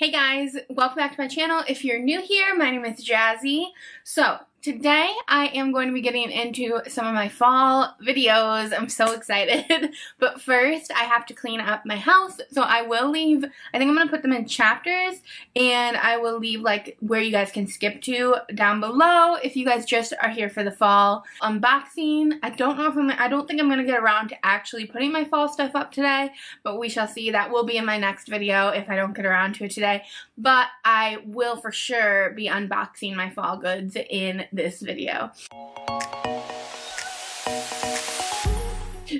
Hey guys, welcome back to my channel. If you're new here, my name is Jazzy. So, Today, I am going to be getting into some of my fall videos. I'm so excited. but first, I have to clean up my house. So I will leave, I think I'm going to put them in chapters. And I will leave like where you guys can skip to down below if you guys just are here for the fall unboxing. I don't know if I'm, I don't think I'm going to get around to actually putting my fall stuff up today. But we shall see. That will be in my next video if I don't get around to it today. But I will for sure be unboxing my fall goods in this video.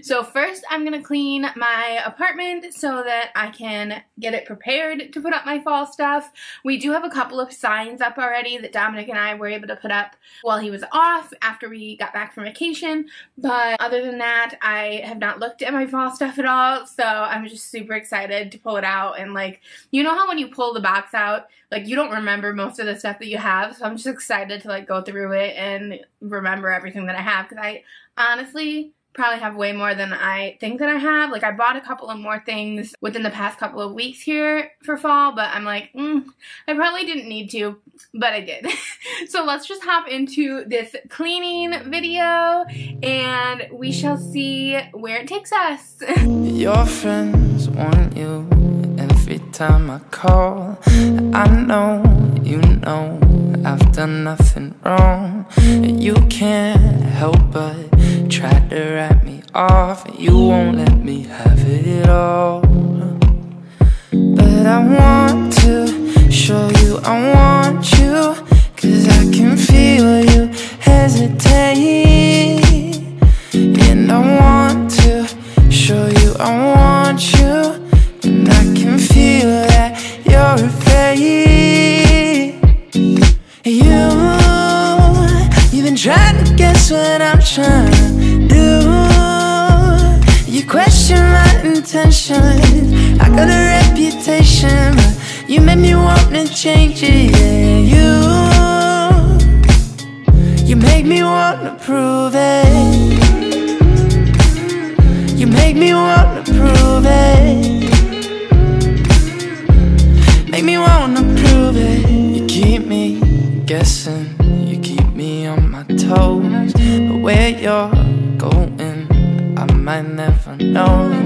So first I'm going to clean my apartment so that I can get it prepared to put up my fall stuff. We do have a couple of signs up already that Dominic and I were able to put up while he was off after we got back from vacation. But other than that, I have not looked at my fall stuff at all. So I'm just super excited to pull it out. And like, you know how when you pull the box out, like you don't remember most of the stuff that you have. So I'm just excited to like go through it and remember everything that I have. Because I honestly probably have way more than I think that I have. Like I bought a couple of more things within the past couple of weeks here for fall, but I'm like, mm, I probably didn't need to, but I did. so let's just hop into this cleaning video and we shall see where it takes us. Your friends want you every time I call. I know, you know, I've done nothing wrong. You can't help but Tried to write me off and you won't let me have it all. But I want to show you I want you Cause I can feel you hesitate. And I want to show you I want you And I can feel that you're afraid. You, you've been trying to guess what I'm trying intentions I got a reputation But you made me want to change it, yeah You. You make me want to prove it. You make me want to prove it. Make me want to prove it. You keep me guessing You keep me on my toes. But where you're going I might never know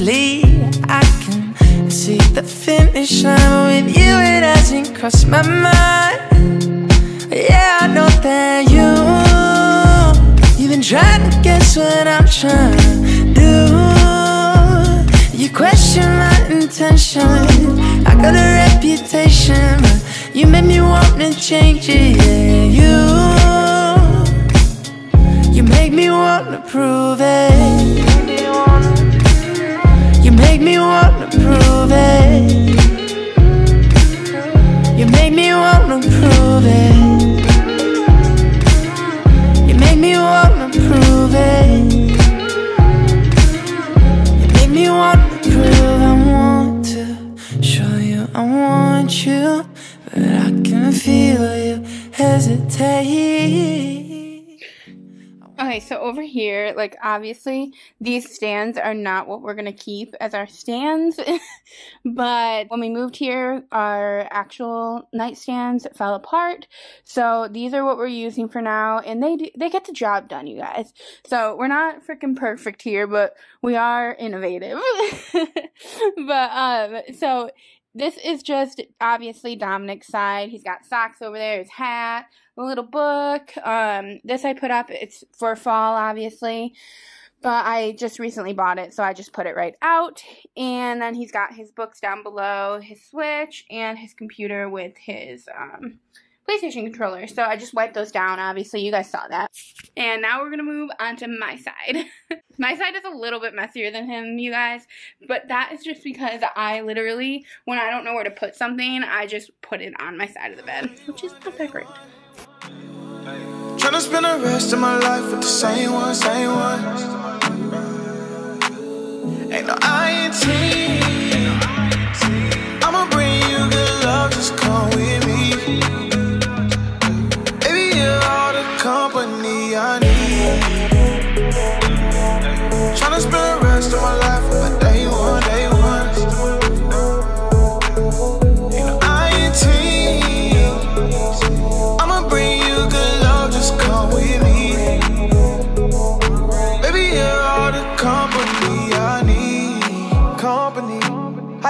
Usually I can see the finish line With you it hasn't crossed my mind. Yeah, I know that you You've been trying to guess what I'm trying to do. You question my intentions I got a reputation But you made me want to change it, yeah You so over here, like obviously these stands are not what we're gonna keep as our stands, but when we moved here, our actual nightstands fell apart. So these are what we're using for now, and they do, they get the job done, you guys. So we're not freaking perfect here, but we are innovative. but um, so this is just obviously Dominic's side. He's got socks over there, his hat, a little book. Um, this I put up. It's for fall, obviously. But I just recently bought it, so I just put it right out. And then he's got his books down below, his Switch, and his computer with his um, PlayStation controller. So I just wiped those down, obviously. You guys saw that. And now we're going to move on to my side. my side is a little bit messier than him, you guys. But that is just because I literally, when I don't know where to put something, I just put it on my side of the bed. Which is not that great. Trying to spend the rest of my life with the same one, same one. Ain't no INT. I'ma bring you good love, just come with me.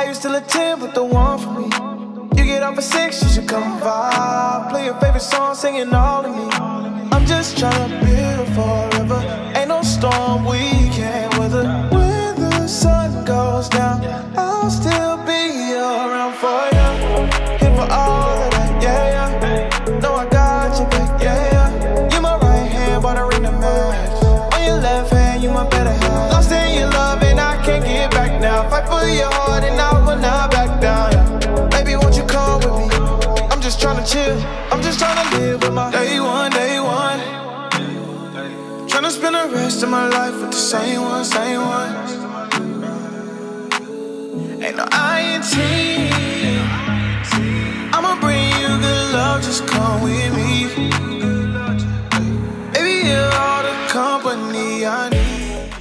A 10, with the one for me. You get off a 6, you should come vibe. Play your favorite song, singing all of me. I'm just trying to build forever. Ain't no storm we chill. I'm just tryna live with my day one, day one. Tryna spend the rest of my life with the same one, same one. Ain't no INT. I'ma bring you good love, just come with me. Baby, you're all the company I need.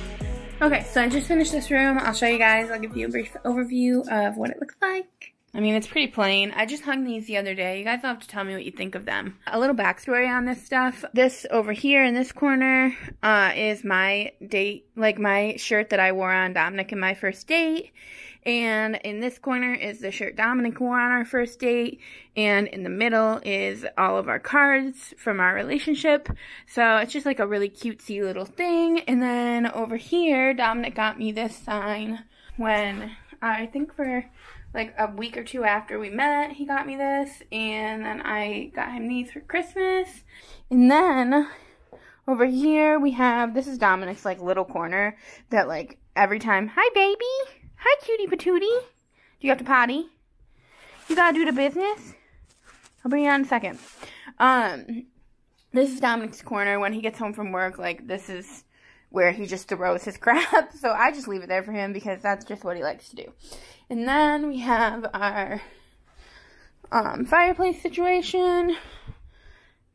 Okay, so I just finished this room. I'll show you guys. I'll give you a brief overview of what it looks like. I mean, it's pretty plain. I just hung these the other day. You guys will have to tell me what you think of them. A little backstory on this stuff. This over here in this corner uh, is my date, like my shirt that I wore on Dominic and my first date. And in this corner is the shirt Dominic wore on our first date. And in the middle is all of our cards from our relationship. So it's just like a really cutesy little thing. And then over here, Dominic got me this sign when I think for like a week or two after we met, he got me this. And then I got him these for Christmas. And then over here we have this is Dominic's like little corner that like every time, hi baby, hi cutie patootie. Do you have to potty? You gotta do the business. I'll bring you on in a second. Um, this is Dominic's corner when he gets home from work. Like this is where he just throws his crap. So I just leave it there for him because that's just what he likes to do. And then we have our um, fireplace situation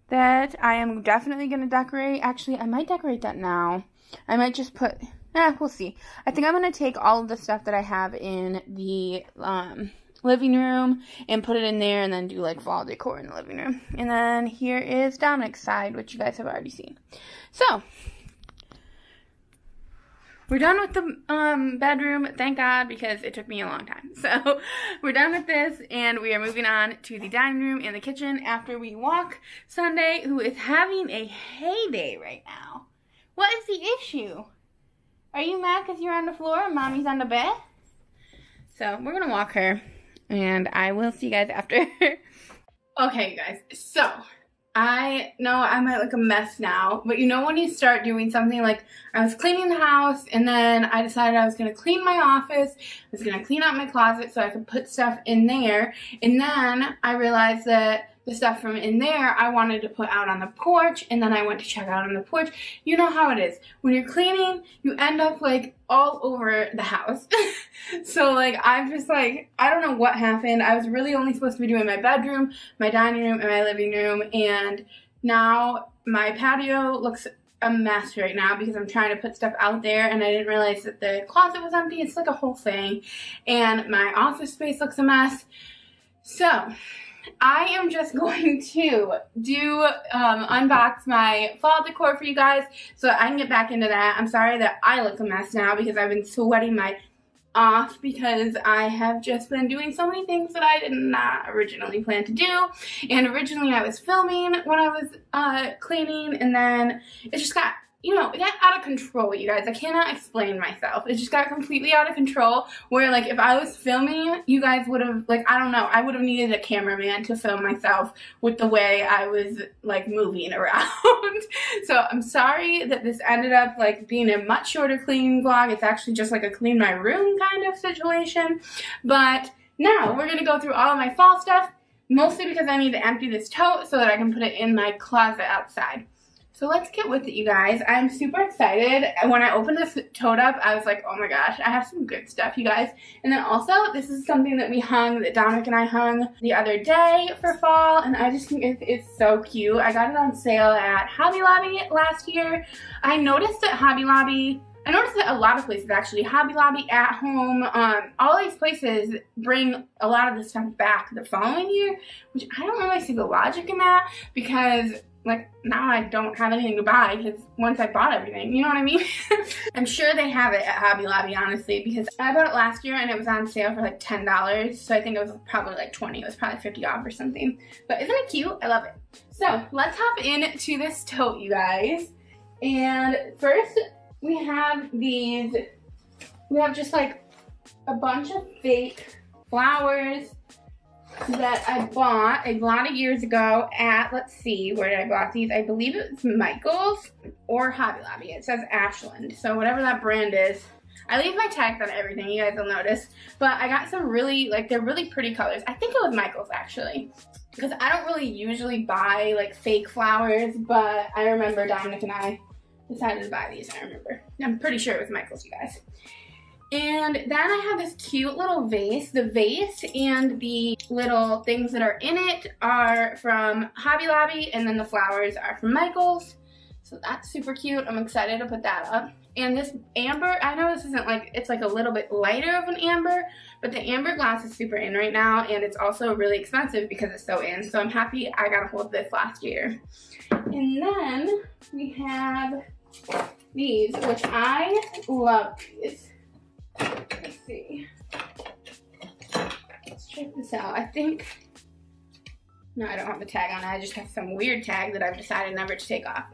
that I am definitely going to decorate. Actually, I might decorate that now. I might just put, eh, we'll see. I think I'm going to take all of the stuff that I have in the um, living room and put it in there and then do like fall decor in the living room. And then here is Dominic's side, which you guys have already seen. So, we're done with the um, bedroom, thank God, because it took me a long time. So we're done with this, and we are moving on to the dining room and the kitchen after we walk Sunday, who is having a heyday right now. What is the issue? Are you mad because you're on the floor and mommy's on the bed? So we're gonna walk her, and I will see you guys after. okay, you guys. So I know I'm at like a mess now, but you know when you start doing something like I was cleaning the house and then I decided I was going to clean my office, I was going to clean out my closet so I could put stuff in there, and then I realized that the stuff from in there I wanted to put out on the porch and then I went to check out on the porch. You know how it is. When you're cleaning, you end up like all over the house. so like I'm just like I don't know what happened. I was really only supposed to be doing my bedroom, my dining room, and my living room and now my patio looks a mess right now because I'm trying to put stuff out there and I didn't realize that the closet was empty. It's like a whole thing. And my office space looks a mess. So I am just going to do um, unbox my fall decor for you guys so I can get back into that. I'm sorry that I look a mess now because I've been sweating my off because I have just been doing so many things that I did not originally plan to do. And originally I was filming when I was uh, cleaning and then it just got you know, it got out of control, you guys. I cannot explain myself. It just got completely out of control where, like, if I was filming, you guys would have, like, I don't know, I would have needed a cameraman to film myself with the way I was, like, moving around. so I'm sorry that this ended up, like, being a much shorter cleaning vlog. It's actually just like a clean my room kind of situation. But now we're going to go through all of my fall stuff, mostly because I need to empty this tote so that I can put it in my closet outside. So let's get with it, you guys. I'm super excited. When I opened this tote up, I was like, oh my gosh, I have some good stuff, you guys. And then also, this is something that we hung, that Dominic and I hung the other day for fall, and I just think it is so cute. I got it on sale at Hobby Lobby last year. I noticed that Hobby Lobby I noticed that a lot of places actually, Hobby Lobby, At Home, um, all these places bring a lot of the stuff back the following year, which I don't really see the logic in that because like now I don't have anything to buy because once I bought everything, you know what I mean? I'm sure they have it at Hobby Lobby, honestly, because I bought it last year and it was on sale for like $10. So I think it was probably like 20. It was probably 50 off or something. But isn't it cute? I love it. So let's hop into this tote, you guys. And first we have these, we have just like a bunch of fake flowers that I bought a lot of years ago at, let's see, where did I bought these? I believe it's Michael's or Hobby Lobby. It says Ashland. So whatever that brand is. I leave my tags on everything, you guys will notice. But I got some really, like, they're really pretty colors. I think it was Michael's, actually. Because I don't really usually buy, like, fake flowers. But I remember Dominic and I decided to buy these, I remember. I'm pretty sure it was Michael's, you guys. And then I have this cute little vase. The vase and the little things that are in it are from Hobby Lobby and then the flowers are from Michael's. So that's super cute. I'm excited to put that up. And this amber, I know this isn't like, it's like a little bit lighter of an amber, but the amber glass is super in right now and it's also really expensive because it's so in. So I'm happy I got a hold of this last year. And then we have these, which I love these. Let's see. Let's check this out. I think, no, I don't have the tag on it. I just have some weird tag that I've decided never to take off.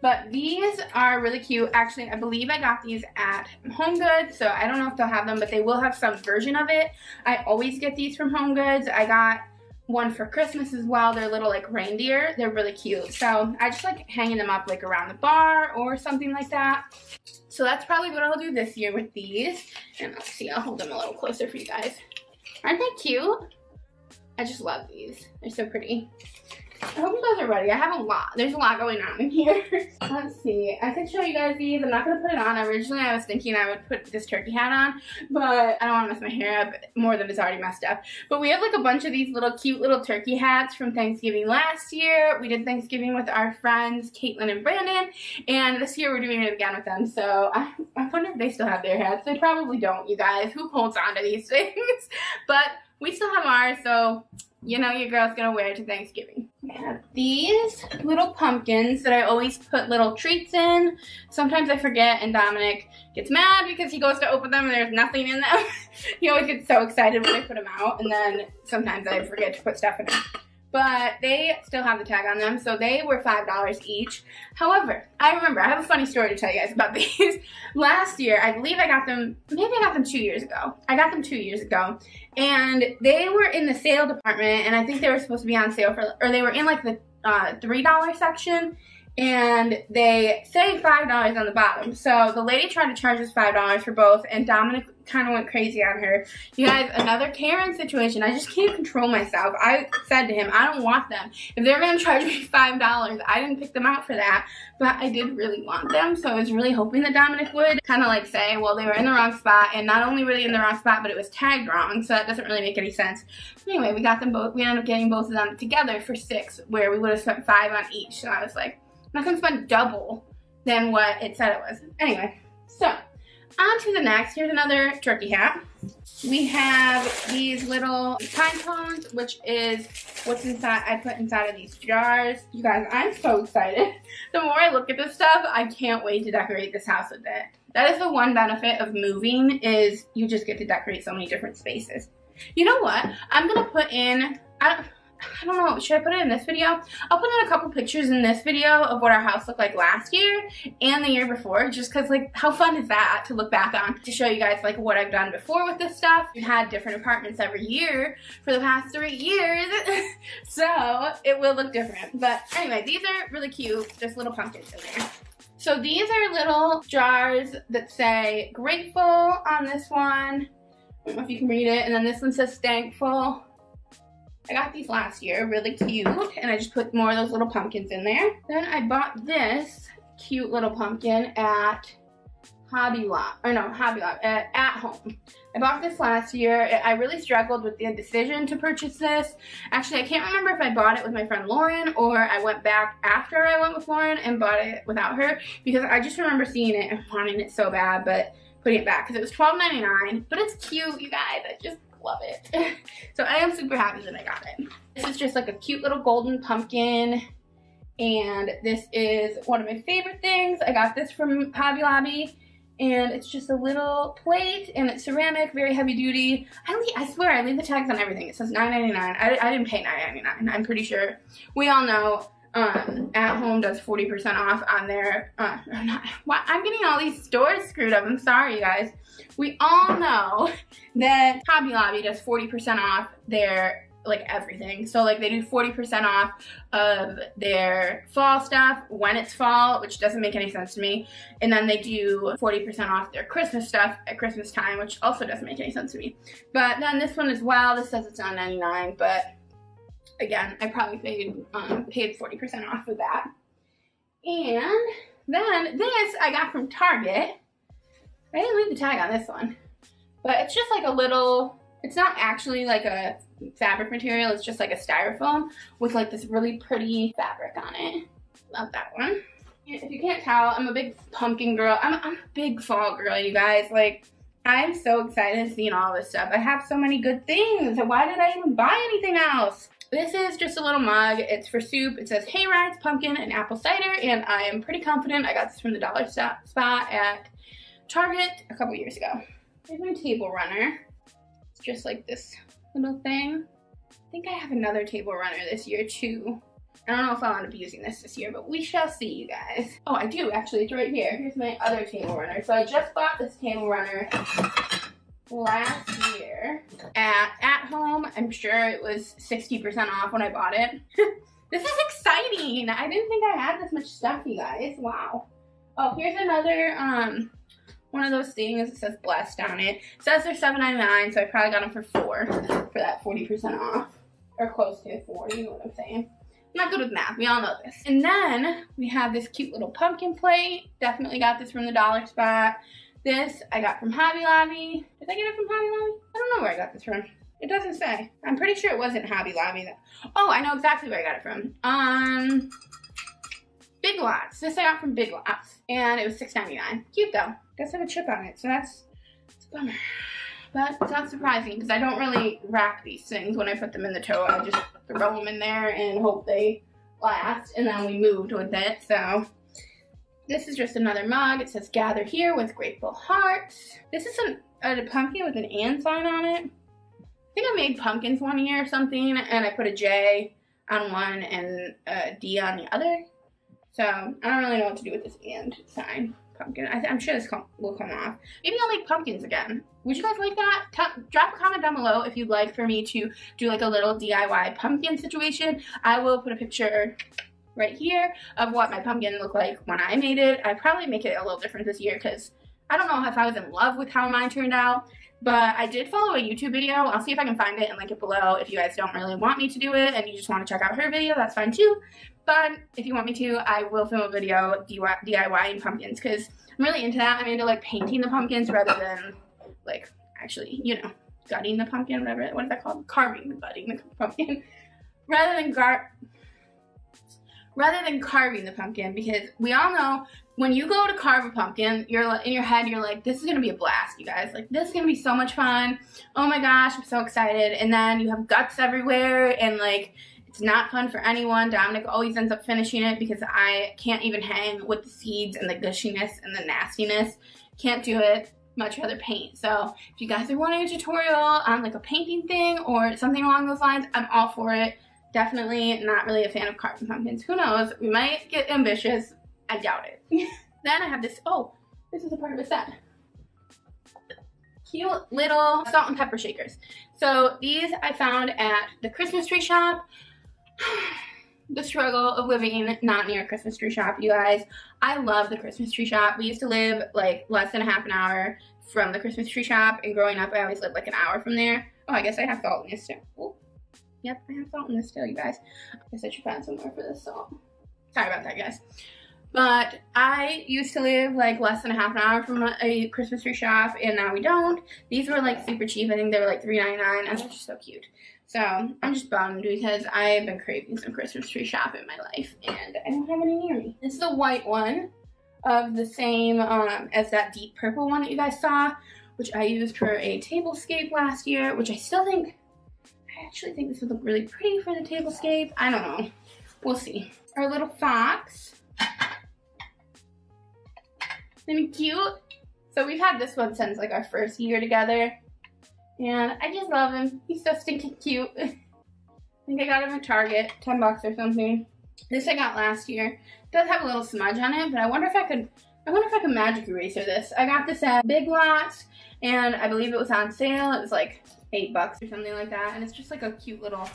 But these are really cute. Actually, I believe I got these at Home Goods, so I don't know if they'll have them, but they will have some version of it. I always get these from Home Goods. I got one for Christmas as well. They're little like reindeer. They're really cute. So I just like hanging them up like around the bar or something like that. So that's probably what I'll do this year with these. And let's see, I'll hold them a little closer for you guys. Aren't they cute? I just love these. They're so pretty. I hope you guys are ready. I have a lot. There's a lot going on in here. Let's see. I could show you guys these. I'm not going to put it on. Originally, I was thinking I would put this turkey hat on, but I don't want to mess my hair up more than it's already messed up. But we have like a bunch of these little cute little turkey hats from Thanksgiving last year. We did Thanksgiving with our friends, Caitlin and Brandon, and this year we're doing it again with them. So I, I wonder if they still have their hats. They probably don't, you guys. Who holds on to these things? but we still have ours, so you know your girl's gonna wear it to Thanksgiving. Have these little pumpkins that I always put little treats in. Sometimes I forget and Dominic gets mad because he goes to open them and there's nothing in them. he always gets so excited when I put them out and then sometimes I forget to put stuff in them but they still have the tag on them, so they were $5 each. However, I remember, I have a funny story to tell you guys about these. Last year, I believe I got them, maybe I got them two years ago. I got them two years ago, and they were in the sale department, and I think they were supposed to be on sale for, or they were in like the uh, $3 section, and they say $5 on the bottom. So the lady tried to charge us $5 for both, and Dominic kind of went crazy on her. You guys, another Karen situation. I just can't control myself. I said to him, I don't want them. If they're going to charge me $5, I didn't pick them out for that, but I did really want them, so I was really hoping that Dominic would kind of like say, well, they were in the wrong spot, and not only were they in the wrong spot, but it was tagged wrong, so that doesn't really make any sense. Anyway, we got them both, we ended up getting both of them together for six, where we would have spent five on each, so I was like, I'm not gonna spend double than what it said it was. Anyway, so on to the next. Here's another turkey hat. We have these little pine cones, which is what's inside, I put inside of these jars. You guys, I'm so excited. The more I look at this stuff, I can't wait to decorate this house with it. That is the one benefit of moving is you just get to decorate so many different spaces. You know what? I'm gonna put in, I I don't know, should I put it in this video? I'll put in a couple pictures in this video of what our house looked like last year and the year before, just because, like, how fun is that to look back on? To show you guys, like, what I've done before with this stuff. We've had different apartments every year for the past three years, so it will look different. But anyway, these are really cute, just little pumpkins in there. So these are little jars that say grateful on this one. I don't know if you can read it. And then this one says thankful. I got these last year, really cute, and I just put more of those little pumpkins in there. Then I bought this cute little pumpkin at Hobby Lobby, or no, Hobby Lobby, at, at home. I bought this last year. I really struggled with the decision to purchase this. Actually, I can't remember if I bought it with my friend Lauren or I went back after I went with Lauren and bought it without her because I just remember seeing it and wanting it so bad, but putting it back because it was $12.99. But it's cute, you guys. I just love it. so I am super happy that I got it. This is just like a cute little golden pumpkin. And this is one of my favorite things. I got this from Hobby Lobby and it's just a little plate and it's ceramic, very heavy duty. I, leave, I swear I leave the tags on everything. It says $9.99. I, I didn't pay $9.99. I'm pretty sure. We all know um, At Home does 40% off on their, uh, not, what, I'm getting all these stores screwed up. I'm sorry, you guys. We all know that Hobby Lobby does 40% off their like everything. So like they do 40% off of their fall stuff when it's fall, which doesn't make any sense to me. And then they do 40% off their Christmas stuff at Christmas time, which also doesn't make any sense to me. But then this one as well, this says it's on 99, but again, I probably paid um, paid 40% off of that. And then this I got from Target. I didn't leave the tag on this one. But it's just like a little, it's not actually like a fabric material. It's just like a styrofoam with like this really pretty fabric on it. Love that one. If you can't tell, I'm a big pumpkin girl. I'm, I'm a big fall girl, you guys. Like, I'm so excited seeing all this stuff. I have so many good things. Why did I even buy anything else? This is just a little mug. It's for soup. It says hay rides, pumpkin, and apple cider, and I am pretty confident I got this from the dollar spot at Target a couple years ago. Here's my table runner. It's just like this little thing. I think I have another table runner this year too. I don't know if I'll end up using this this year, but we shall see, you guys. Oh, I do, actually. It's right here. Here's my other table runner. So I just bought this table runner last year at At Home. I'm sure it was 60% off when I bought it. this is exciting. I didn't think I had this much stuff, you guys. Wow. Oh, here's another um one of those things that says blessed on it. it says they're $7.99, so I probably got them for four for that 40% off. Or close to four, you know what I'm saying. I'm not good with math, we all know this. And then we have this cute little pumpkin plate. Definitely got this from the dollar spot. This I got from Hobby Lobby. Did I get it from Hobby Lobby? I don't know where I got this from. It doesn't say. I'm pretty sure it wasn't Hobby Lobby. Though. Oh, I know exactly where I got it from. Um, Big Lots. This I got from Big Lots. And it was $6.99. Cute though. Does have a chip on it, so that's, that's a bummer. But it's not surprising because I don't really wrap these things when I put them in the tote. I just throw them in there and hope they last. And then we moved with it, so. This is just another mug. It says gather here with grateful hearts. This is an, a pumpkin with an and sign on it. I think I made pumpkins one year or something and I put a J on one and a D on the other. So I don't really know what to do with this and sign pumpkin. I am sure this will come off. Maybe I'll make pumpkins again. Would you guys like that? T drop a comment down below if you'd like for me to do like a little DIY pumpkin situation. I will put a picture right here of what my pumpkin looked like when I made it. I probably make it a little different this year because I don't know if I was in love with how mine turned out. But I did follow a YouTube video. I'll see if I can find it and link it below. If you guys don't really want me to do it and you just want to check out her video, that's fine too. But if you want me to, I will film a video DIYing pumpkins because I'm really into that. I'm into like painting the pumpkins rather than like actually, you know, gutting the pumpkin, whatever. What is that called? Carving, the gutting the pumpkin. rather than gar rather than carving the pumpkin because we all know when you go to carve a pumpkin, you're in your head, you're like, this is gonna be a blast, you guys. Like, this is gonna be so much fun. Oh my gosh, I'm so excited. And then you have guts everywhere and like, it's not fun for anyone. Dominic always ends up finishing it because I can't even hang with the seeds and the gushiness and the nastiness. Can't do it. Much rather paint. So if you guys are wanting a tutorial on like a painting thing or something along those lines, I'm all for it. Definitely not really a fan of carving pumpkins. Who knows? We might get ambitious. I doubt it. then I have this, oh, this is a part of a set. Cute little salt and pepper shakers. So these I found at the Christmas tree shop. the struggle of living not near a Christmas tree shop, you guys. I love the Christmas tree shop. We used to live like less than a half an hour from the Christmas tree shop, and growing up, I always lived like an hour from there. Oh, I guess I have salt in this too. Oh, yep, I have salt in this too, you guys. I guess I should find somewhere for this salt. Sorry about that, guys. But I used to live like less than a half an hour from a Christmas tree shop, and now we don't. These were like super cheap. I think they were like $3.99, and they're just so cute. So I'm just bummed because I've been craving some Christmas tree shop in my life and I don't have any near me. This is the white one of the same um, as that deep purple one that you guys saw, which I used for a tablescape last year, which I still think, I actually think this would look really pretty for the tablescape. I don't know. we'll see. Our little fox. Isn't he cute? So we've had this one since like our first year together. And I just love him. He's so stinking cute. I think I got him at Target, 10 bucks or something. This I got last year. It does have a little smudge on it, but I wonder if I could I wonder if I could magic eraser this. I got this at Big Lots and I believe it was on sale. It was like eight bucks or something like that. And it's just like a cute little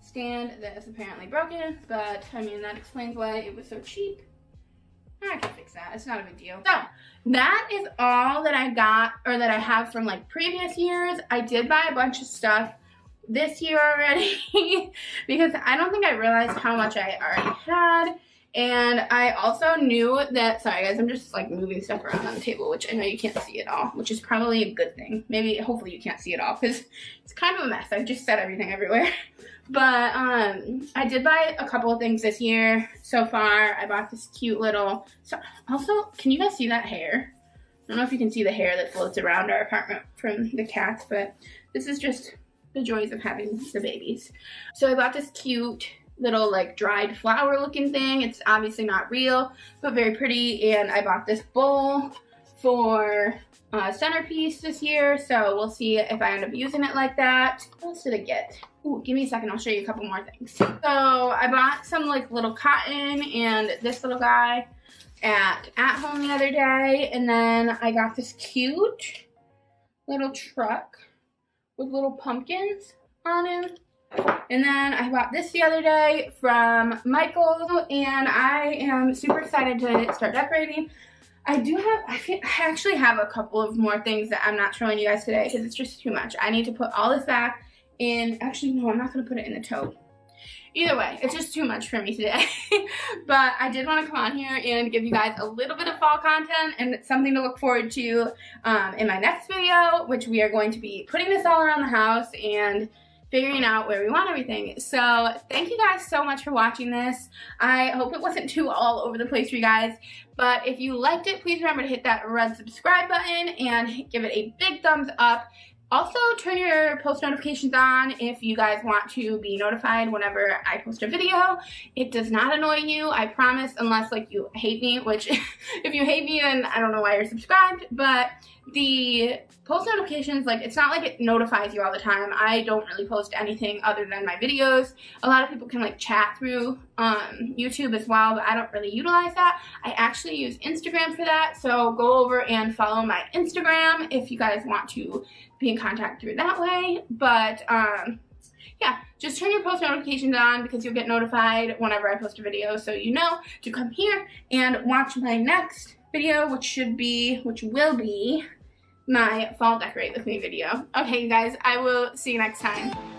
stand that is apparently broken, but I mean, that explains why it was so cheap. I can fix that. It's not a big deal. So that is all that I got or that I have from like previous years. I did buy a bunch of stuff this year already because I don't think I realized how much I already had. And I also knew that, sorry guys, I'm just like moving stuff around on the table, which I know you can't see it all, which is probably a good thing. Maybe, hopefully you can't see it all because it's kind of a mess. I've just set everything everywhere. But um, I did buy a couple of things this year so far. I bought this cute little, so also, can you guys see that hair? I don't know if you can see the hair that floats around our apartment from the cats, but this is just the joys of having the babies. So I bought this cute little like dried flower looking thing. It's obviously not real, but very pretty. And I bought this bowl for uh, centerpiece this year, so we'll see if I end up using it like that. What else did I get? Ooh, give me a second, I'll show you a couple more things. So I bought some like little cotton and this little guy at At Home the other day, and then I got this cute little truck with little pumpkins on him. And then I bought this the other day from Michael, and I am super excited to start decorating. I do have, I, feel, I actually have a couple of more things that I'm not showing you guys today because it's just too much. I need to put all this back in, actually no, I'm not going to put it in the tote. Either way, it's just too much for me today. but I did want to come on here and give you guys a little bit of fall content and something to look forward to um, in my next video, which we are going to be putting this all around the house and figuring out where we want everything. So thank you guys so much for watching this. I hope it wasn't too all over the place for you guys. But if you liked it, please remember to hit that red subscribe button and give it a big thumbs up. Also, turn your post notifications on if you guys want to be notified whenever I post a video. It does not annoy you, I promise, unless like you hate me, which if you hate me, then I don't know why you're subscribed. But the post notifications, like it's not like it notifies you all the time. I don't really post anything other than my videos. A lot of people can like chat through um, YouTube as well, but I don't really utilize that. I actually use Instagram for that, so go over and follow my Instagram if you guys want to be in contact through that way. But um, yeah, just turn your post notifications on because you'll get notified whenever I post a video so you know to come here and watch my next video, which should be, which will be my fall decorate with me video. Okay, you guys, I will see you next time.